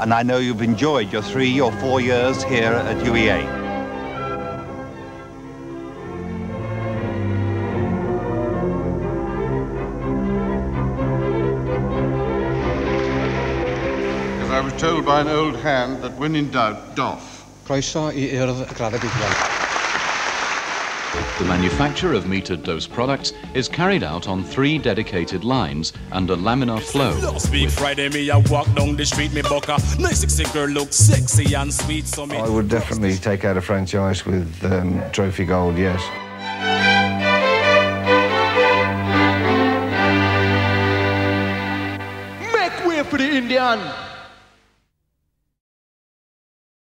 and I know you've enjoyed your three or four years here at UEA. As I was told by an old hand that when in doubt, doff. Croeso i Urdd y Graddau Buddion. The manufacture of metered dose products is carried out on three dedicated lines under laminar flow. Last week Friday me I walk down the street me buck nice sexy girl look sexy and sweet so me I would definitely take out a franchise with um, Trophy Gold, yes. Make way for the Indian.